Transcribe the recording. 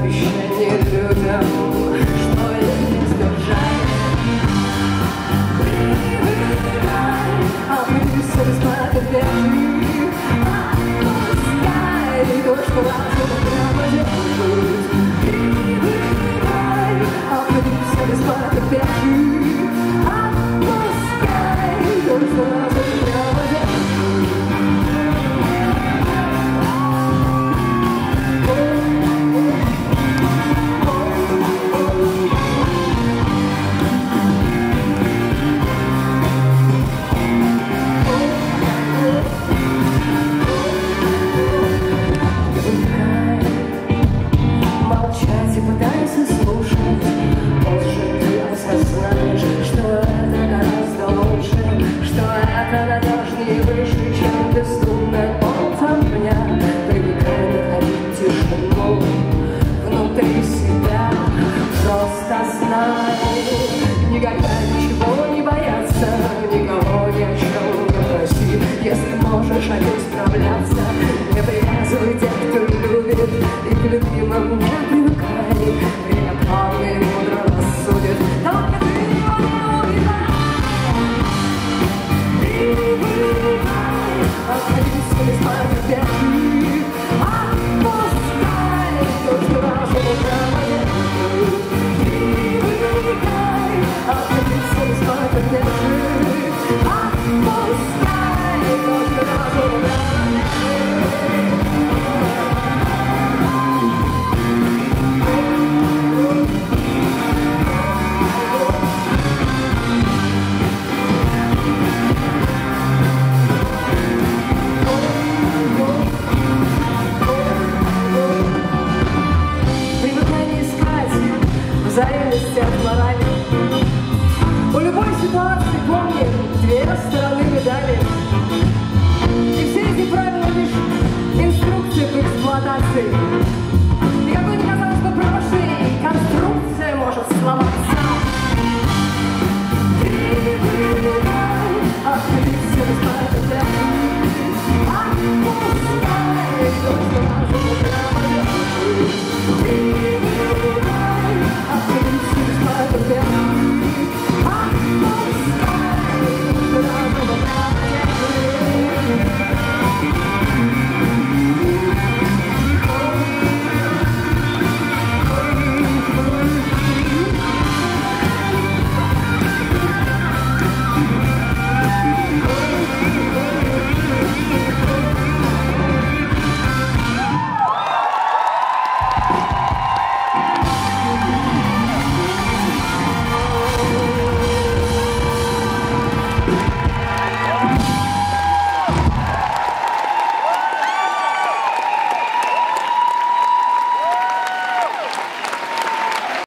Krishna никогда ничего не бояться Никого ни о чем не проси. Если можешь, не справляться Не привязывай тех, кто любит И к любимым взаимности от морали. У любой ситуации помни две стороны медали. И все эти правила лишь инструкции по эксплуатации.